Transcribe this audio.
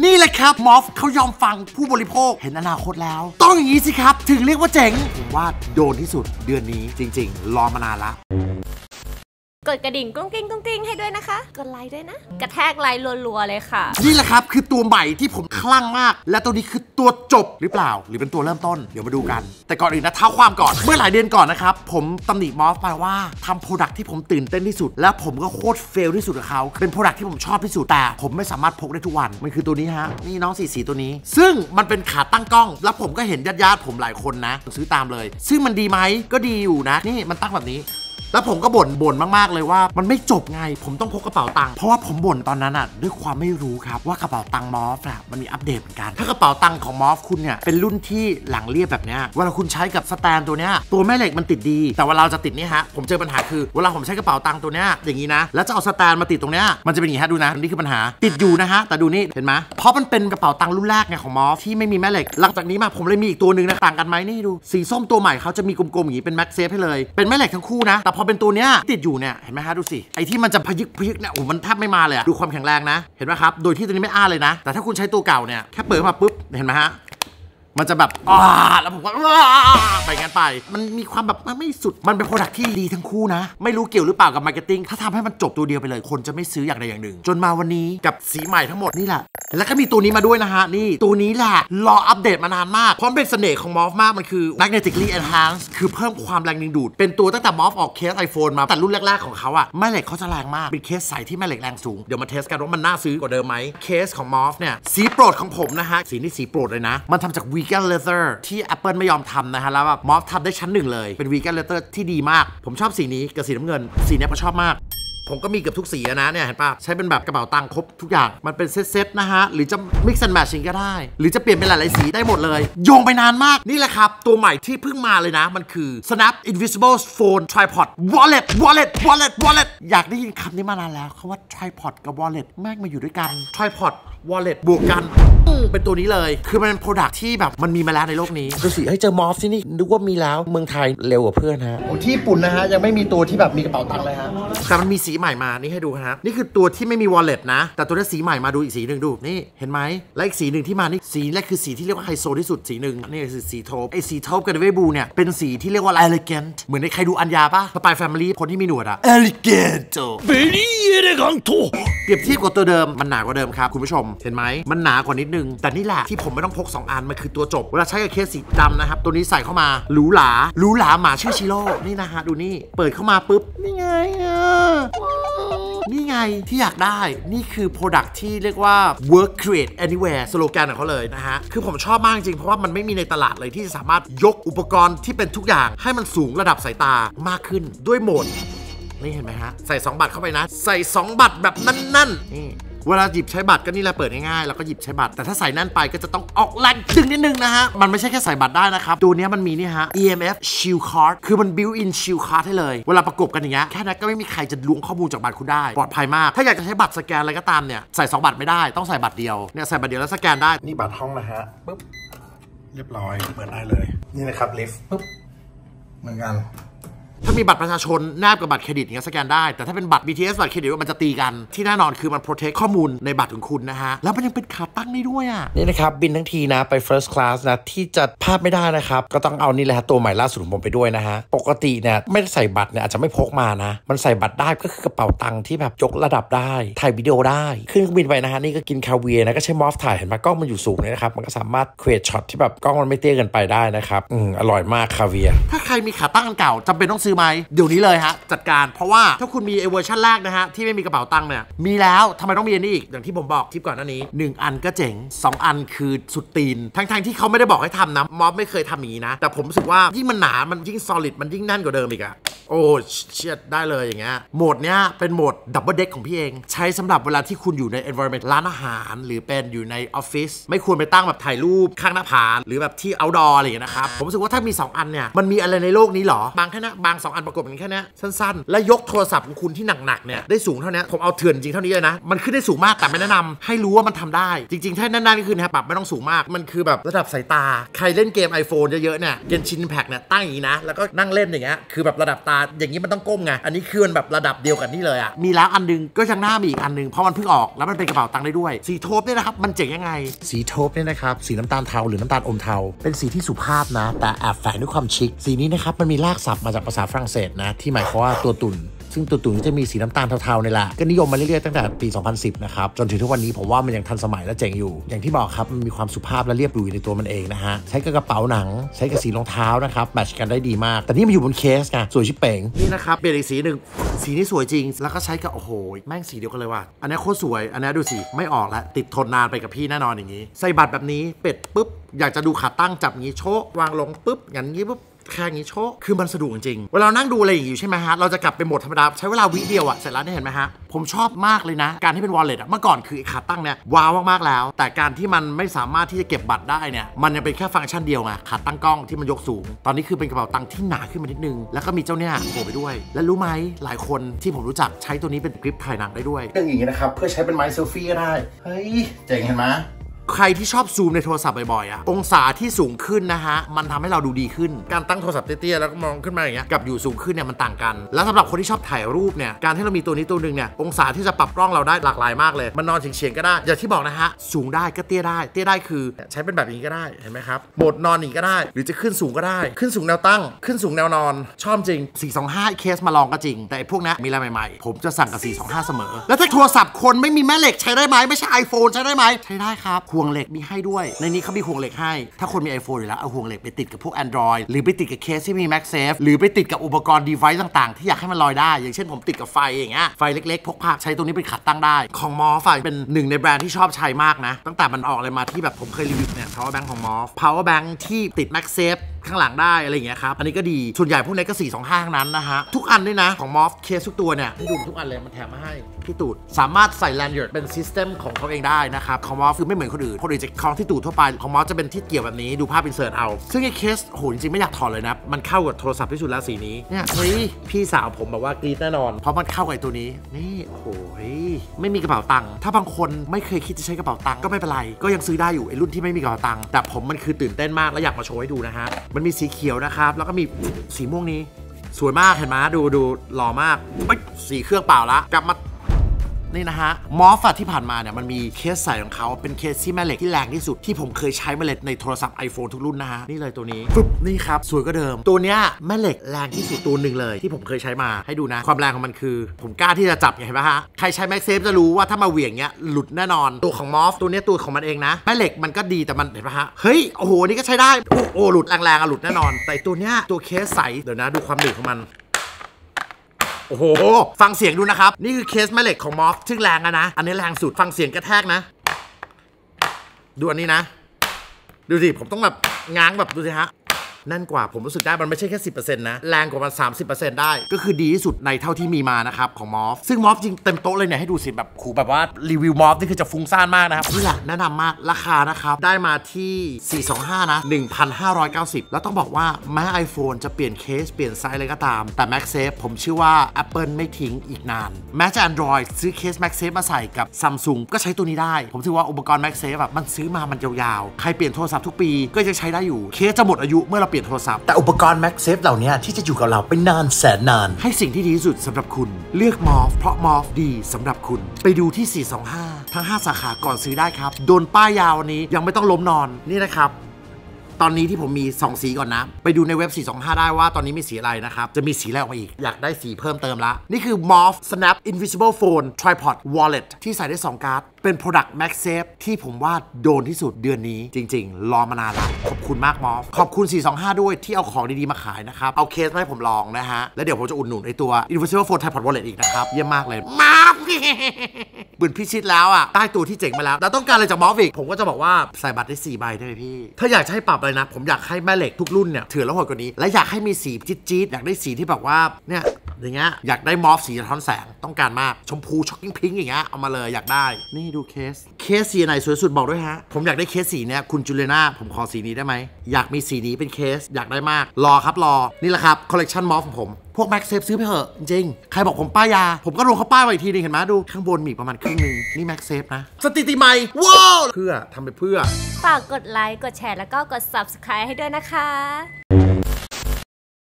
นี่แหละครับ MOFT เขายอมฟังผู้บริโภคเห็นอนาคตแล้ว ต้องอย่างนี้สิครับ ถึงเรียกว่าเจ๋งผมว่าโดนที่สุดเดือนนี้จริง ๆ รอมานานละ กดกระดิ่งกุ้งกิ้งกุ้งกิ้งให้ด้วยนะคะ กดไลค์ด้วยนะ กระแทกไลค์รัวๆเลยค่ะ นี่แหละครับคือตัวใหม่ที่ผมคลั่งมาก และตัวนี้คือตัวจบหรือเปล่า หรือเป็นตัวเริ่มต้นเดี๋ยวมาดูกัน แต่ก่อนอื่นนะเท้าความก่อนเมื่อหลายเดือนก่อนนะครับ ผมตำหนิ MOFT ไปว่าทำ product ที่ผมตื่นเต้นที่สุด และผมก็โคตร fail ที่สุดกับเขาเป็น product ที่ผมชอบที่สุดแต่ผมไม่สามารถพกได้ทุกวันมันคือตัวนี้ฮะนี่น้องสีสีตัวนี้ ซึ่งมันเป็นขาตั้งกล้อง แล้วผมก็เห็นญาติๆผมหลายคนนะ ซื้อตามเลย ซึ่งมันดีไหมก็ดีอยู่นะ นี่มันตั้งแบบนี้ แล้วผมก็บ่นบ่นมากๆเลยว่า มันไม่จบไง ผมต้องพกกระเป๋าตังค์เพราะว่าผมบ่นตอนนั้นอะด้วยความไม่รู้ครับว่ากระเป๋าตังค์ MOFT อะมันมีอัปเดตเหมือนกัน ถ้ากระเป๋าตังค์ของ MOFT คุณเนี่ยเป็นรุ่นที่หลังเรียบแบบเนี้ยเวลาคุณใช้กับ stand ตัวเนี้ยตัวแม่เหล็กมันติดดี แต่เวลาเราจะติดนี่ฮะผมเจอปัญหาคือเวลาผมใช้กระเป๋าตังค์ตัวเนี้ยอย่างนี้นะแล้วจะเอา stand มาติดตรงเนี้ยมันจะเป็นอย่างนี้ฮะดูนะนี่คือปัญหาติดอยู่นะฮะแต่ดูนี่เห็นไหมเพราะมันเป็นกระเป๋าตังค์รุ่นแรกไงของ MOFT ที่ไม่มีแม่เหล็กหลังจากนี้มาผมเลยมีอีกตัวหนึ่งนะต่างกันไหมนี่ดูสีส้มตัวใหม่เขาจะมีกลมๆอย่างนี้เป็น MagSafe ให้เลยเป็นแม่เหล็กทั้งคู่นะแต่พอเป็นตัวเนี้ยติดอยู่เนี่ยเห็นไหมฮะดูสิไอ้ที่มันจะพยึกพยึกเนี่ยโอ้มันแทบไม่มาเลยอะดูความแข็งแรงนะ เห็นไหมครับโดยที่ตัวนี้ไม่อ้าเลยนะ แต่ถ้าคุณใช้ตัวเก่าเนี่ยแค่เปิดมาปุ๊บเห็นไหมฮะ มันจะแบบอ้าแล้วผมก็อ้าไปงั้นไป มันมีความแบบมันไม่สุด มันเป็น product ที่ดีทั้งคู่นะ ไม่รู้เกี่ยวหรือเปล่ากับ marketing ถ้าทำให้มันจบตัวเดียวไปเลย คนจะไม่ซื้ออย่างใดอย่างหนึ่ง จนมาวันนี้กับสีใหม่ทั้งหมดนี่แหละ แล้วก็มีตัวนี้มาด้วยนะฮะ นี่ ตัวนี้แหละ รออัปเดตมานานมาก เพราะมันเป็นเสน่ห์ของ MOFT มาก มันคือ magnetically enhanced คือเพิ่มความแรงดึงดูด เป็นตัวตั้งแต่ MOFT ออกเคส iPhone มาแต่รุ่นแรกๆของเขาอะแม่เหล็กเขาจะแรงมาก เป็นเคสใสที่แม่เหล็กแรงสูง เดี๋ยวมา test กันว่ามันน่าซื้อกว่าเดิมไหมเคสของมอฟเนี่ยสีโปรดของผมนะฮะสีนี้สีโปรดเลยนะ มันทำจาก vegan leather ที่ Apple ไม่ยอมทำนะฮะแล้วแบบมอฟทำได้ชั้นหนึ่งเลย เป็น vegan leather ที่ดีมาก ผมชอบสีนี้กับสีน้ำเงิน สีเนี้ยผมชอบมากผมก็มีเกือบทุกสีนะเนี่ยเห็นปะใช้เป็นแบบกระเป๋าตังค์ครบทุกอย่าง มันเป็นเซตๆนะฮะ หรือจะ mix and match ก็ได้ หรือจะเปลี่ยนเป็นหลายๆสีได้หมดเลย โยงไปนานมากนี่แหละครับ ตัวใหม่ที่เพิ่งมาเลยนะ มันคือ Snap Invisible Phone Tripod Wallet Wallet Wallet Wallet อยากได้ยินคำนี้มานานแล้วคำว่า Tripod กับ Wallet แม่งมาอยู่ด้วยกัน Tripod Wallet บวกกัน เป็นตัวนี้เลย คือมันเป็น product ที่แบบมันมีมาแล้วในโลกนี้ดูสิเฮ้ยเจอ MOFT ที่นี่นึกว่ามีแล้วเมืองไทยเร็วกว่าเพื่อนฮะที่ญี่ปุ่นนะฮะยังไม่มีตัวที่แบบมีกระเป๋าตังค์เลยฮะแต่มันมีสีใหม่มานี่ให้ดูฮะนี่คือตัวที่ไม่มี wallet นะ แต่ตัวนี้สีใหม่มาดูอีกสีหนึ่งดูนี่เห็นไหมและอีกสีหนึ่งที่มานี่สีแรกคือสีที่เรียกว่าไฮโซที่สุดสีหนึ่งนี่คือสี taupe ไอ้สี taupe กับเวบูเนี่ยเป็นสีที่เรียกว่า elegant เหมือนในใครดูอาเนียปะ Spy Family คนที่มีหนวดอะเอลิเกนต์ที่เตเปรียบเทียบกับตัวเดิมมันหนากว่าเดิมครับคุณผู้ชมเห็นไหมมันหนากว่านิดนึงแต่นี่แหละที่ผมไม่ต้องพก 2 อัน มันคือตัวจบ เวลาใช้กับเคสสีดำนะครับ ตัวนี้ใส่เข้ามาหรูหราหรูหราหมาชื่อชิโร่นี่นะฮะดูนี่เปิดเข้ามาปุ๊บนี่ไงอะนี่ไงที่อยากได้นี่คือ Product ที่เรียกว่า work create anywhere สโลแกนของเขาเลยนะฮะ คือผมชอบมากจริงเพราะว่ามันไม่มีในตลาดเลยที่จะสามารถยกอุปกรณ์ที่เป็นทุกอย่างให้มันสูงระดับสายตามากขึ้นด้วยโหมด นี่เห็นไหมฮะ ใส่ 2 บัตรเข้าไปนะ ใส่ 2 บัตรแบบนั่นๆนี่ เวลาหยิบใช้บัตรก็นี่แหละเปิดง่ายๆแล้วก็หยิบใช้บัตร แต่ถ้าใส่นั่นไปก็จะต้องออกแรงดึงนิดนึงนะฮะ มันไม่ใช่แค่ใส่บัตรได้นะครับ ตัวนี้มันมีนี่ฮะ EMF Shield Card คือมัน built in Shield Card ให้เลย เวลาประกบกันอย่างเงี้ยแค่นั้นก็ไม่มีใครจะล้วงข้อมูลจากบัตรคุณได้ ปลอดภัยมาก ถ้าอยากจะใช้บัตรสแกนอะไรก็ตามเนี่ยใส่2บัตรไม่ได้ต้องใส่บัตรเดียวเนี่ยใส่บัตรเดียวแล้วสแกนได้นี่บัตรห้องนะฮะปุ๊บเรียบร้อยเปิดได้เลย นี่นะครับลิฟต์ปุ๊บเหมือนกัน ถ้ามีบัตรประชาชนแนบกับบัตรเครดิตอย่างเงี้ยสแกนได้ แต่ถ้าเป็นบัตร BTS บัตรเครดิตมันจะตีกัน ที่แน่นอนคือมัน protect ข้อมูลในบัตรของคุณนะฮะ แล้วมันยังเป็นขาตั้งได้ด้วยอะ นี่นะครับ บินทั้งทีนะไป first class นะ ที่จะพลาดไม่ได้นะครับ ก็ต้องเอานี่แหละฮะตัวใหม่ล่าสุดของผมไปด้วยนะฮะ ปกติเนี่ยไม่ได้ใส่บัตรเนี่ยอาจจะไม่พกมานะ มันใส่บัตรได้ก็คือกระเป๋าตังค์ที่แบบยกระดับได้ ถ่ายวิดีโอได้ ขึ้นเครื่องบินไปนะฮะนี่ก็กินคาเวียร์นะก็ใช้มอฟถ่ายเห็นไหมกล้องมันอยู่สูงเนี่ยนะครับมันก็สามารถ create shot ที่แบบกล้องมันไม่เตี้ยเกินไปได้นะครับอืมอร่อยมากคาเวียร์ถ้าใครมีขาตั้งอันเก่าจำเป็นต้องซื้อไหมเดี๋ยวนี้เลยฮะจัดการเพราะว่าถ้าคุณมีไอเวอร์ชันแรกนะฮะที่ไม่มีกระเป๋าตังค์เนี่ยมีแล้วทำไมต้องมีอันนี้อีกอย่างที่ผมบอกคลิปก่อนหน้านี้หนึ่งอันก็เจ๋งสองอันคือสุดตีน ทั้งๆที่เขาไม่ได้บอกให้ทำนะ MOFT ไม่เคยทำอย่างนี้นะ แต่ผมรู้สึกว่ายิ่งมันหนามันยิ่ง solid มันยิ่งแน่นกว่าเดิมอีกอะ โอ้เชียดได้เลยอย่างเงี้ยโหมดเนี้ยเป็นโหมด double deck ของพี่เอง ใช้สำหรับเวลาที่คุณอยู่ใน environment ร้านอาหาร หรือเป็นอยู่ในออฟฟิศไม่ควรไปตั้งแบบถ่ายรูปข้างหน้าผาหรือแบบที่ outdoor อะไรอย่างเงี้ยนะครับ ผมรู้สึกว่าถ้ามี 2 อันเนี่ยมันมีอะไรในโลกนี้หรอบางแค่นะบาง 2 อันประกบกันแค่เนี้ยสั้นๆ และยกโทรศัพท์ของคุณที่หนักๆเนี่ยได้สูงเท่านี้ผมเอาเถื่อนจริงเท่านี้เลยนะมันขึ้นได้สูงมากแต่ไม่แนะนำให้รู้ว่ามันทำได้ จริงๆถ้าแน่นๆก็คือนะครับปรับไม่ต้องสูงมากมันคือแบบระดับสายตา ใครเล่นเกม iPhone เยอะๆเนี่ยเกนชินแพกเนี่ยตั้งอย่างนี้นะแล้วก็นั่งเล่นอย่างเงี้ยคือแบบระดับตาอย่างนี้มันต้องก้มไง อันนี้คือมันแบบระดับเดียวกันนี่เลยอะมีแล้วอันนึงก็ยังหน้ามีอีกอันนึงเพราะมันเพิ่งออกแล้วมันเป็นกระเป๋าตังค์ได้ด้วย สีโทปเนี่ยนะครับมันเจ๋งยังไง สีโทปเนี่ยนะครับสีน้ำตาลเทาหรือน้ำตาลอมเทา เป็นสีที่สุภาพนะ แต่แอบแฝงด้วยความชิคสีนี้นะครับมันมีรากศัพท์มาจากภาษาฝรั่งเศสนะที่หมายความว่าตัวตุ่น ซึ่งตัวตุ๋นจะมีสีน้ำตาลเทาๆนี่แหละก็นิยมมาเรื่อยๆตั้งแต่ปี 2010 นะครับ จนถึงทุกวันนี้ผมว่ามันยังทันสมัยและเจ๋งอยู่ อย่างที่บอกครับมันมีความสุภาพและเรียบหรูอยู่ในตัวมันเองนะฮะ ใช้กับกระเป๋าหนัง ใช้กับสีรองเท้านะครับแมทชกันได้ดีมาก แต่นี่มันอยู่บนเคสไงสวยชิบเป๋งนี่นะครับเปลี่ยนอีกสีหนึ่งสีนี้สวยจริง แล้วก็ใช้กับโอ้โหแม่งสีเดียวกันเลยว่ะอันนี้โคตรสวยอันนี้ดูสิไม่ออกแล้วติดทนนานไปกับพี่แน่นอนอย่างนี้ใส่บัตรแบบนี้เป็ดปุ๊บอยากจะดูขาตั้งจับงี้โชะวางลงปุ๊บอย่างนี้ปุ๊บ แค่นี้โชคคือมันสะดวกจริง เวลานั่งดูอะไรอย่างนี้อยู่ใช่ไหมฮะ เราจะกลับไปโหมดธรรมดา ใช้เวลาวิเดียวอะเสร็จแล้วเนี่ยเห็นไหมฮะ ผมชอบมากเลยนะ การที่เป็นวอลเล็ตอะเมื่อก่อนคือขาตั้งเนี่ยว้าวมากๆแล้ว แต่การที่มันไม่สามารถที่จะเก็บบัตรได้เนี่ย มันยังเป็นแค่ฟังก์ชันเดียวไงขาตั้งกล้องที่มันยกสูง ตอนนี้คือเป็นกระเป๋าตังค์ที่หนาขึ้นมานิดนึง แล้วก็มีเจ้าเนี่ยโผล่ไปด้วย และรู้ไหมหลายคนที่ผมรู้จักใช้ตัวนี้เป็นกริปถ่ายหนังได้ด้วยเรื่องอย่างนี้นะครับเพื่อใช้เป็นไม้เซลฟี่ก็ได้เฮ้ยเจ๋งเห็นไหม ใครที่ชอบซูมในโทรศัพท์บ่อยๆอะองศาที่สูงขึ้นนะฮะ มันทำให้เราดูดีขึ้น การตั้งโทรศัพท์เตี้ยๆแล้วก็มองขึ้นมาอย่างเงี้ย กับอยู่สูงขึ้นเนี่ยมันต่างกัน แล้วสำหรับคนที่ชอบถ่ายรูปเนี่ย การที่เรามีตัวนี้ตัวหนึ่งเนี่ย องศาที่จะปรับกล้องเราได้หลากหลายมากเลย มันนอนเฉียงๆก็ได้ อย่างที่บอกนะฮะ สูงได้ก็เตี้ยได้ เตี้ยได้คือใช้เป็นแบบนี้ก็ได้ เห็นไหมครับโหมดนอนหนีก็ได้ หรือจะขึ้นสูงก็ได้ ขึ้นสูงแนวตั้ง ขึ้นสูงแนวนอน ชอบจริง 425 เคสมาลองก็จริง แต่ไอ้พวกเนี้ยมีอะไรใหม่ๆ ผมจะสั่งกับ 425 เสมอ แล้วถ้าโทรศัพท์คนไม่มีแม่เหล็กใช้ได้ไหมไม่ใช่ iPhone ใช้ได้ไหมใช้ได้ครับห่วงเหล็กมีให้ด้วย ในนี้เขามีห่วงเหล็กให้ ถ้าคนมี iPhone อยู่แล้ว เอาห่วงเหล็กไปติดกับพวก Android หรือไปติดกับเคสที่มี MagSafe หรือไปติดกับอุปกรณ์ device ต่างๆ ที่อยากให้มันลอยได้ อย่างเช่นผมติดกับไฟอย่างเงี้ย ไฟเล็กๆ พกพาใช้ตัวนี้เป็นขัดตั้งได้ ของมอฟเป็นหนึ่งในแบรนด์ที่ชอบใช้มากนะ ตั้งแต่มันออกเลยมาที่แบบผมเคยรีวิวเนี่ย power bank ของมอ power bank ที่ติด MagSafe ข้างหลังได้อะไรอย่างเงี้ยครับ อันนี้ก็ดี ส่วนใหญ่พวกนี้ก็ 4 2 5ทั้งนั้นนะฮะ ทุกอันด้วยนะ ของ MOFT เคสทุกตัวเนี่ยให้ดูทุกอันเลยมันแถมมาให้ที่ตูด สามารถใส่แลน y ย r d เป็นซิสเต็มของเขาเองได้นะครับ ของ MOFT คือไม่เหมือนคนอื่น คนอื่นจะคล้องที่ตูดทั่วไป ของ MOFT จะเป็นที่เกี่ยวแบบนี้ ดูภาพ insert เอา ซึ่งไอ้เคสโหจริงๆไม่อยากถอดเลยนะ มันเข้ากับโทรศัพท์ที่สุดแล้วสีนี้ เนี่ยเฮ้ยพี่สาวผมแบบว่ากรี๊ดแน่นอน เพราะมันเข้ากับไอ้ตัวนี้ นี่โอ้โหไม่มีกระเป๋าตังค์ ถ้าบางคนไม่เคยคิดจะใช้กระเป๋าตังค์ก็ไม่เป็นไร ก็ยังซื้อได้อยู่ไอ้รุ่นที่ไม่มีกระเป๋าตังค์ แต่ผมมันคือตื่นเต้นมากและอยากมาโชว์ให้ดูนะฮะมันมีสีเขียวนะครับ แล้วก็มีสีม่วงนี้ สวยมากเห็นไหมดูดูหล่อมากสีเครื่องเปล่าละกลับมา นี่นะฮะ MOFT อะที่ผ่านมาเนี่ยมันมีเคสใสของเขาเป็นเคสที่แม่เหล็กที่แรงที่สุดที่ผมเคยใช้แมาเหลยในโทรศัพท์ iPhone ทุกรุ่นนะฮะนี่เลยตัวนี้ฟึบนี่ครับสวยก็เดิม ตัวเนี้ยแม่เหล็กแรงที่สุดตัวหนึ่งเลยที่ผมเคยใช้มาให้ดูนะ ความแรงของมันคือ ผมกล้าที่จะจับไงเห็นไหมฮะใครใช้ m a x s a f e จะรู้ว่าถ้ามาเหวี่ยงเนี้ยหลุดแน่นอนตัวของ MOFT ตัวเนี้ยตัวของมันเองนะแม่เหล็กมันก็ดีแต่มันเห็นไหมฮะเฮ้ยโอ้โหนี่ก็ใช้ได้โอ้โหหลุดแรงๆอะหลุดแน่นอน แต่ตัวเนี้ยตัวเคสใสเดี๋ยวนะดูความหนึบของมัน โอ้โห ฟังเสียงดูนะครับ นี่คือเคสแม่เหล็กของมอฟซึ่งแรงอะนะ อันนี้แรงสุด ฟังเสียงกระแทกนะ ดูอันนี้นะ ดูสิ ผมต้องแบบง้างแบบดูสิฮะ นั่นกว่าผมรู้สึกได้มันไม่ใช่แค่ 10%นะ แรงกว่ามัน 30%ได้ ก็คือดีที่สุดในเท่าที่มีมานะครับ ของมอฟ ซึ่งมอฟจริงเต็มโต๊ะเลยเนี่ย ให้ดูสิแบบขูแบบว่า รีวิวมอฟนี่คือจะฟุ้งซ่านมากนะครับนี่แหละแนะนำมากราคานะครับ ได้มาที่ 425 นะ 1,590 แล้วต้องบอกว่าแม้ iPhone จะเปลี่ยนเคสเปลี่ยนไซส์อะไรก็ตาม แต่ MagSafe ผมเชื่อว่า Apple ไม่ทิ้งอีกนาน แม้จะ Android ซื้อเคส MagSafe มาใส่กับ Samsung ก็ใช้ตัวนี้ได้ ผมถือว่าอุปกรณ์ MagSafe แบบมันซื้อมามันยาวๆใครเปลี่ยนโทรศัพท์ทุกปีก็ยังใช้ได้อยู่เคสจะหมดอายุเมื่อเราเปลี่ยนโทรศัพท์ แต่อุปกรณ์ MagSafe เหล่านี้ที่จะอยู่กับเราไปนานแสนนาน ให้สิ่งที่ดีที่สุดสำหรับคุณ เลือก MOFT เพราะ MOFT ดีสำหรับคุณ ไปดูที่ 425 ทั้ง 5 สาขาก่อนซื้อได้ครับ โดนป้ายยาววันนี้ยังไม่ต้องล้มนอนนี่นะครับ ตอนนี้ที่ผมมี 2 สีก่อนนะ ไปดูในเว็บ 425 ได้ว่าตอนนี้มีสีอะไรนะครับ จะมีสีอะไรออกมาอีก อยากได้สีเพิ่มเติมละ นี่คือ Morph Snap Invisible Phone Tripod Wallet ที่ใส่ได้ 2 การ์ด เป็น Product MagSafe ที่ผมว่าโดนที่สุดเดือนนี้ จริง ๆ รอมานานแล้วขอบคุณมาก Morph ขอบคุณ 425 ด้วยที่เอาของดี ๆ มาขายนะครับ เอาเคสมาให้ผมลองนะฮะ แล้วเดี๋ยวผมจะอุดหนุนไอตัว Invisible Phone Tripod Wallet อีกนะครับ เยี่ยมมากเลยมาก ปืนพิชิตแล้วอะใต้ตัวที่เจ๋งมาแล้วแล้วต้องการอะไรจากมอฟอีกผมก็จะบอกว่าใส่บัตรได้4ใบได้ไหมพี่ ถ้าอยากจะให้ปรับอะไรนะ ผมอยากให้แม่เหล็กทุกรุ่นเนี่ยเถื่อนแล้วโหดกว่านี้ และอยากให้มีสีจี๊ดๆอยากได้สีที่แบบว่าเนี่ย อย่างเงี้ยอยากได้ MOFT สีสะท้อนแสงต้องการมากชมพู shocking pink อย่างเงี้ยเอามาเลยอยากได้ นี่ดูเคส เคสสีไหนสวยสุดบอกด้วยฮะ ผมอยากได้เคสสีเนี่ยคุณจูเลนาผมขอสีนี้ได้ไหม อยากมีสีนี้เป็นเคสอยากได้มาก รอครับรอนี่แหละครับคอลเลกชัน MOFT ของผมพวก MagSafe ซื้อไปเถอะจริง ใครบอกผมป้ายยาผมก็ลงเขาป้ายไว้อีกทีหนึ่งเห็นไหมดู ข้างบนมีประมาณครึ่งนึง นี่ MagSafe นะสถิติใหม่ว้าวเพื่อทำไปเพื่อ ฝากกดไลค์ กดแชร์แล้วก็กด subscribe ให้ด้วยนะคะ